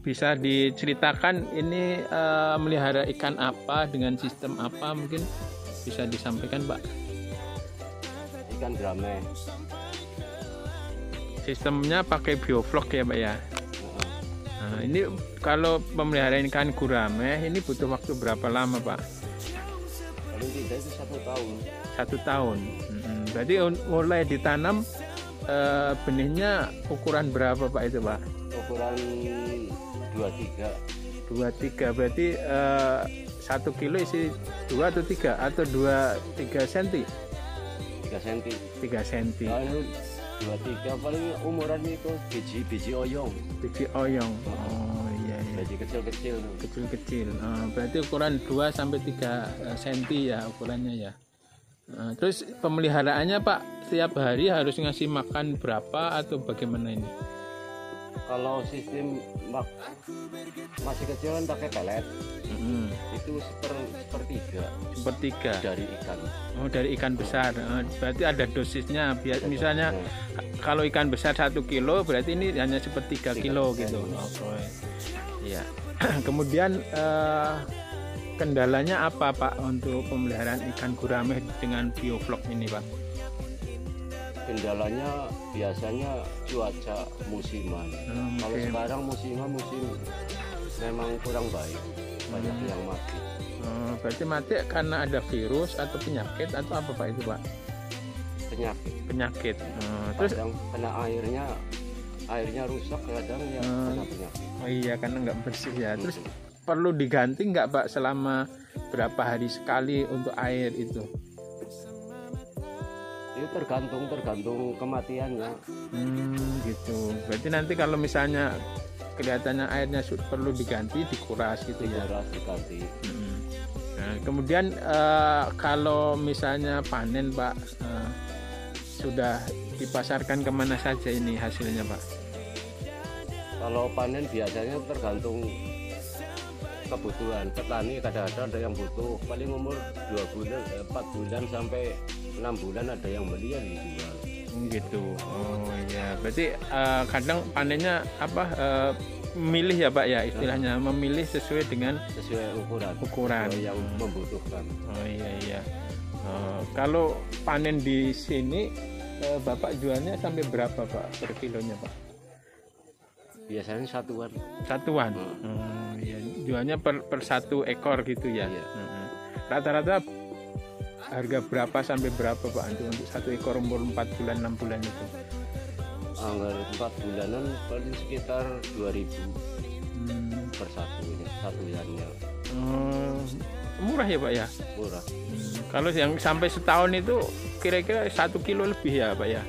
Bisa diceritakan ini uh, melihara ikan apa dengan sistem apa mungkin bisa disampaikan Pak? Ikan drame. Sistemnya pakai bioflok ya Pak ya? Nah, ini kalau pemeliharaan ikan gurame ini butuh waktu berapa lama Pak? Paling tidak itu satu tahun. Satu tahun. Hmm, berarti mulai ditanam uh, benihnya ukuran berapa Pak itu Pak? Ukuran dua tiga. Dua tiga berarti uh, satu kilo isi dua atau tiga atau dua tiga senti? Tiga senti. Tiga senti. Nah, dua tiga paling umuran itu biji biji oyong. Biji oyong. Oh iya iya. Biji kecil kecil. Kecil kecil. Uh, berarti ukuran 2 sampai tiga senti ya ukurannya ya. Uh, terus pemeliharaannya Pak setiap hari harus ngasih makan berapa atau bagaimana ini? Kalau sistem mak masih kecil kan pakai pelet, mm-hmm. itu seper sepertiga. Sepertiga dari ikan. Oh dari ikan besar. Uh, berarti ada dosisnya. Biar misalnya kalau ikan besar satu kilo, berarti ini hanya sepertiga kilo gitu. Oke. Okay. Iya. Kemudian uh, kendalanya apa Pak untuk pemeliharaan ikan gurame dengan bioflok ini Pak? Kendalanya biasanya cuaca musiman. Hmm, Kalau sekarang musiman musim memang kurang baik, banyak hmm. yang mati. Hmm, berarti mati karena ada virus atau penyakit atau apa Pak itu Pak? Penyakit. Penyakit. Hmm, terus kadang kena airnya airnya rusak kadang ya hmm. kena penyakit. Oh iya karena nggak bersih ya. Terus perlu diganti nggak Pak selama berapa hari sekali untuk air itu? Itu tergantung tergantung kematiannya. Hmm, gitu. Berarti nanti kalau misalnya kelihatannya airnya perlu diganti, dikuras gitu ya? Dikuras, diganti. Hmm. Nah, kemudian uh, kalau misalnya panen Pak uh, sudah dipasarkan ke mana saja ini hasilnya Pak? Kalau panen biasanya tergantung kebutuhan. Petani kadang-kadang ada yang butuh paling umur dua bulan eh, empat bulan sampai enam bulan ada yang beli ya dijual gitu. Oh ya berarti uh, kadang panennya apa uh, memilih ya pak ya istilahnya. Memilih sesuai dengan sesuai ukuran. ukuran. Yang membutuhkan. Oh iya iya. Uh, kalau panen di sini uh, bapak jualnya sampai berapa pak per kilonya pak? Biasanya satuan. Satuan? Hmm. Hmm, ya jualnya per, per satu ekor gitu ya. Iya. rata-rata harga berapa sampai berapa pak untuk, untuk satu ekor umur 4 bulan 6 bulan itu? Anggar 4 bulanan paling sekitar 2000 hmm. per satu satu yannya hmm, murah ya pak ya? Murah. Hmm. kalau yang sampai setahun itu kira-kira satu kilo lebih ya pak ya?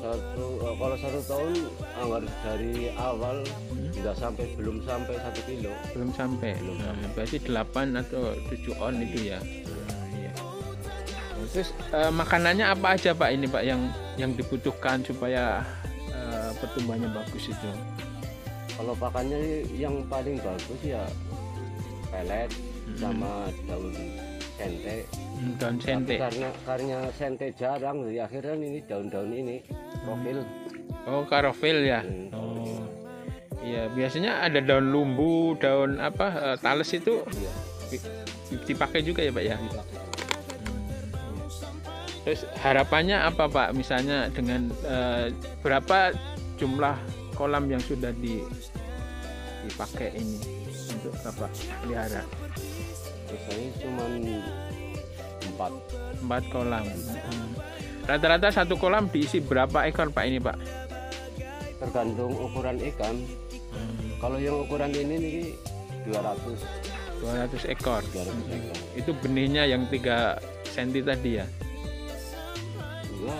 Satu kalau satu tahun anggar dari awal hmm. tidak sampai belum sampai satu kilo belum sampai belum nah, sampai. berarti 8 atau 7 on itu ya nah, iya. terus uh, makanannya apa aja pak ini pak yang yang dibutuhkan supaya uh, pertumbuhannya bagus itu kalau pakannya yang paling bagus ya pelet hmm. sama daun sente hmm, daun sente karena karena sente jarang akhirnya ini daun-daun ini profil oh karofil ya? Hmm. oh. Iya biasanya ada daun lumbu daun apa uh, tales itu iya. dipakai juga ya pak ya? Hmm. terus harapannya apa pak? Misalnya dengan uh, berapa jumlah kolam yang sudah di, dipakai ini untuk apa pelihara? Biasanya cuma empat. Empat kolam. Rata-rata satu kolam diisi berapa ekor pak ini pak tergantung ukuran ikan. Hmm. kalau yang ukuran ini nih 200 200 ekor. 200 ekor. Itu benihnya yang 3 cm tadi ya? Ya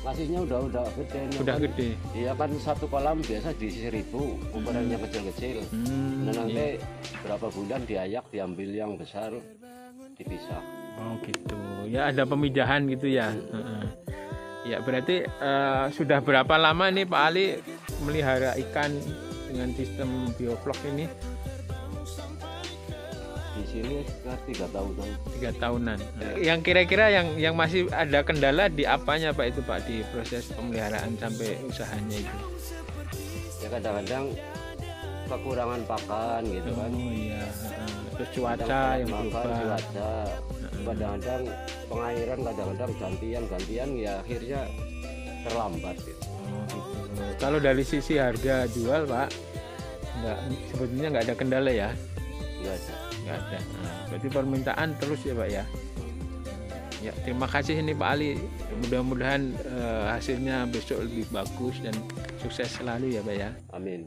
kasihnya udah udah gede udah kan, gede. Iya kan satu kolam biasa di seribu ukurannya hmm. kecil-kecil. Hmm, nah nanti iya. berapa bulan diayak diambil yang besar dipisah. Oh gitu. Ya ada pemijahan gitu ya? Hmm. Ya berarti uh, sudah berapa lama nih Pak Ali melihara ikan dengan sistem bioflok ini? Di sini sekitar tiga tahunan. Tiga tahunan. Yang kira-kira yang yang masih ada kendala di apanya pak itu pak di proses pemeliharaan sampai usahanya itu? Ya kadang-kadang kekurangan pakan gitu kan oh iya terus cuaca yang berubah cuaca kadang-kadang pengairan kadang-kadang gantian-gantian ya akhirnya terlambat gitu. Oh, gitu. Kalau dari sisi harga jual, Pak, nggak sebetulnya nggak ada kendala ya, Enggak ada. nggak ada. Nah, berarti permintaan terus ya, Pak ya. Ya, terima kasih ini Pak Ali. Mudah-mudahan eh, hasilnya besok lebih bagus dan sukses selalu ya, Pak ya. Amin.